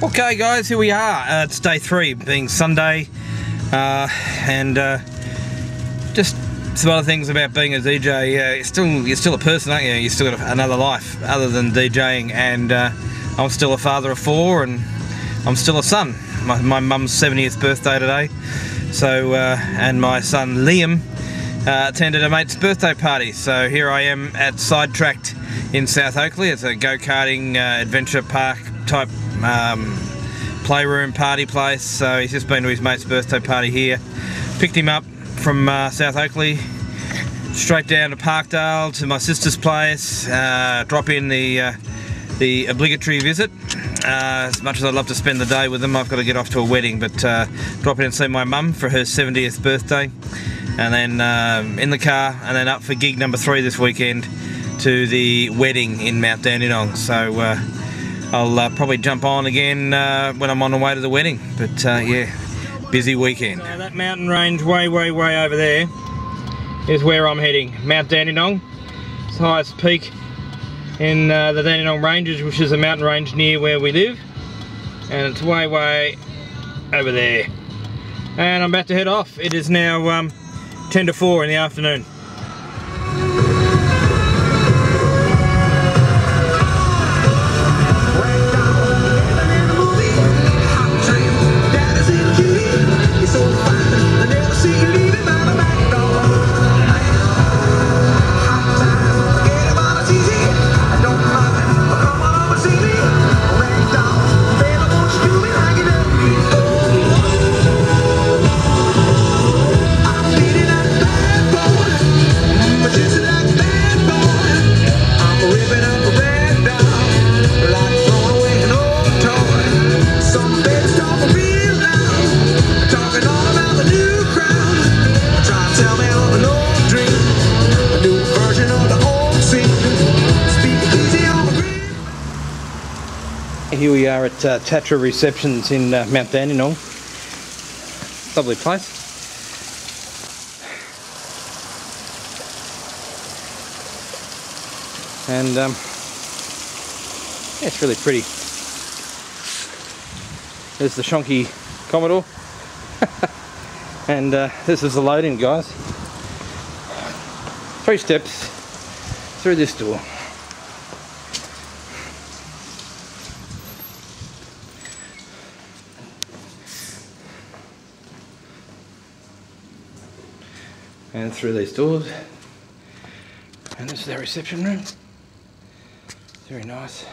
Okay guys, here we are. Uh, it's day three, being Sunday, uh, and uh, just some other things about being a DJ. you're still you're still a person, aren't you? You still got another life other than DJing, and uh, I'm still a father of four, and I'm still a son. My, my mum's 70th birthday today, so uh, and my son Liam uh, attended a mate's birthday party. So here I am at Sidetracked in South Oakleigh. It's a go-karting adventure park type um, playroom party place. So he's just been to his mate's birthday party here. Picked him up from uh, South Oakleigh, straight down to Parkdale to my sister's place. Uh, drop in the uh, the obligatory visit. Uh, as much as I'd love to spend the day with them, I've got to get off to a wedding. But uh, drop in and see my mum for her 70th birthday, and then um, in the car, and then up for gig number three this weekend to the wedding in Mount Dandenong. So uh, I'll uh, probably jump on again uh, when I'm on the way to the wedding. But uh, yeah, busy weekend. So that mountain range way, way, way over there is where I'm heading. Mount Dandenong, it's the highest peak in uh, the Dandenong Ranges, which is a mountain range near where we live. And it's way, way over there. And I'm about to head off. It is now um, 10 to 4 in the afternoon. We are at uh, Tatra Receptions in uh, Mount Dandenong. Lovely place. And um, yeah, it's really pretty. There's the Shonky Commodore. and uh, this is the loading guys. Three steps through this door. And through these doors. And this is their reception room. Very nice.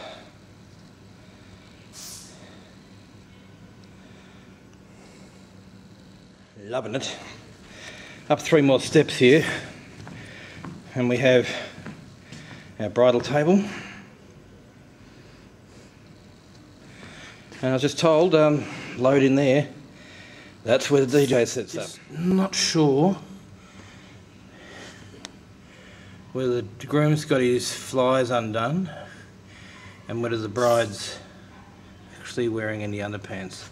Loving it. Up three more steps here and we have our bridal table. And I was just told, um, load in there, that's where the DJ sets up. Not sure where the groom's got his flies undone and whether the bride's actually wearing any underpants.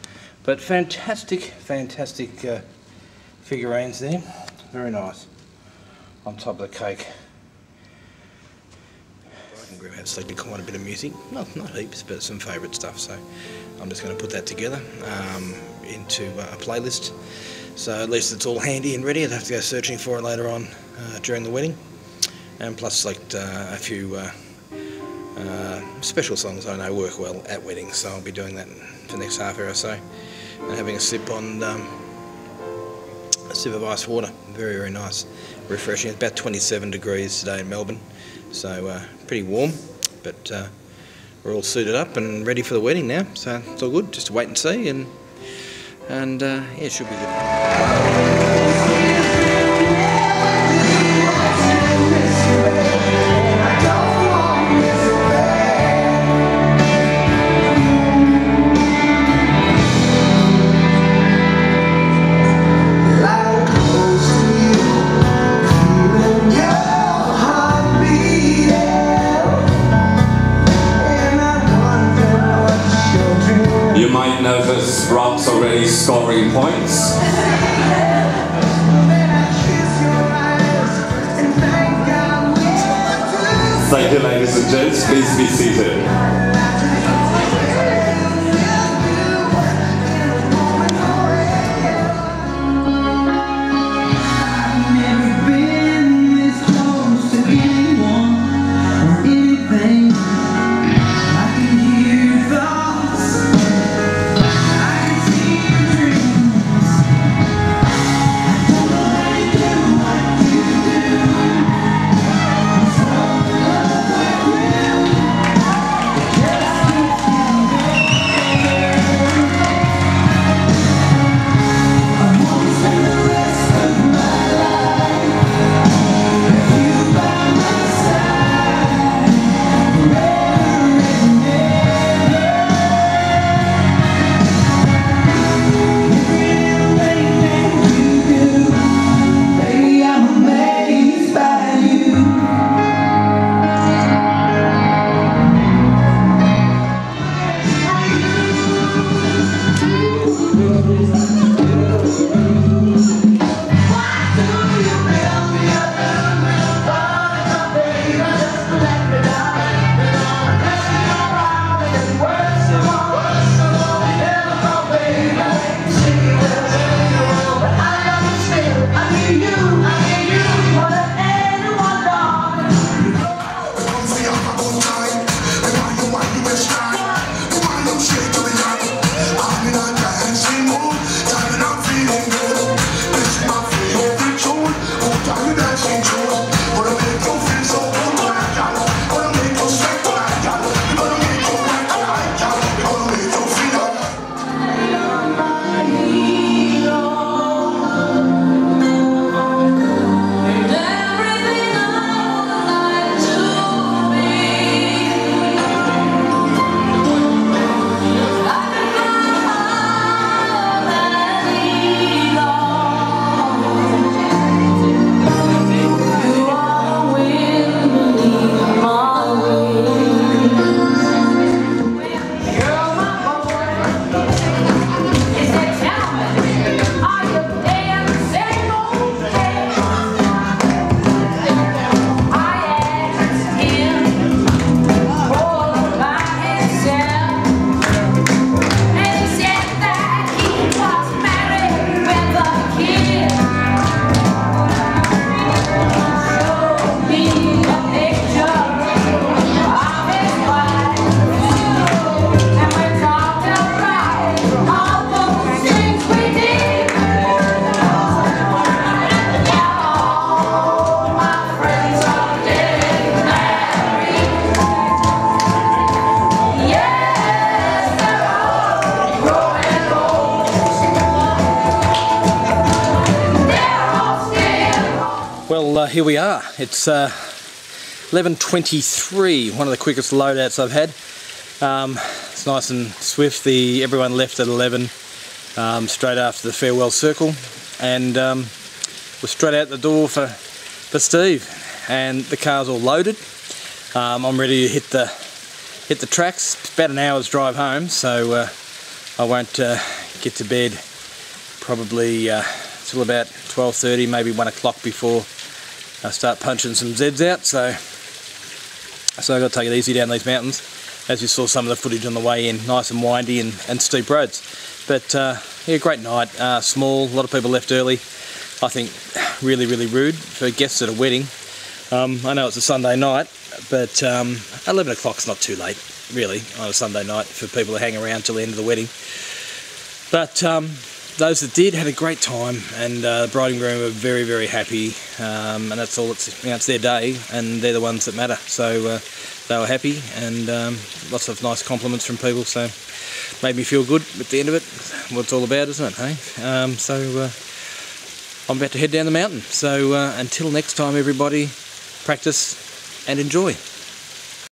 But fantastic, fantastic uh, figurines there. Very nice. On top of the cake. Bride and groom have selected quite a bit of music. Not, not heaps, but some favourite stuff. So I'm just going to put that together um, into a playlist. So at least it's all handy and ready. I'd have to go searching for it later on uh, during the wedding and plus select uh, a few uh, uh, special songs I know work well at weddings, so I'll be doing that for the next half hour or so, and having a sip on um, a sip of ice water. Very, very nice, refreshing. It's about 27 degrees today in Melbourne, so pretty warm, but we're all suited up and ready for the wedding now, so it's all good. Just wait and see, and and uh, yeah, it should be good. Scoring points. Thank you ladies and gents, please be seated. Uh, here we are. It's uh, 11.23, one of the quickest loadouts I've had. Um, it's nice and swift. The Everyone left at 11, um, straight after the farewell circle. And um, we're straight out the door for, for Steve. And the car's all loaded. Um, I'm ready to hit the hit the tracks. It's about an hour's drive home, so uh, I won't uh, get to bed probably uh, till about 12.30, maybe 1 o'clock before I start punching some Zeds out. So, so I've got to take it easy down these mountains. As you saw some of the footage on the way in, nice and windy and, and steep roads. But uh, yeah, great night, uh, small, a lot of people left early. I think really, really rude for guests at a wedding. Um, I know it's a Sunday night, but um, 11 o'clock's not too late, really, on a Sunday night for people to hang around till the end of the wedding. But um, those that did had a great time, and uh, the bride and groom were very, very happy. Um, and that's all. It's you know, it's their day, and they're the ones that matter. So uh, they were happy, and um, lots of nice compliments from people. So made me feel good at the end of it. What it's all about, isn't it? Hey. Um, so uh, I'm about to head down the mountain. So uh, until next time, everybody, practice and enjoy.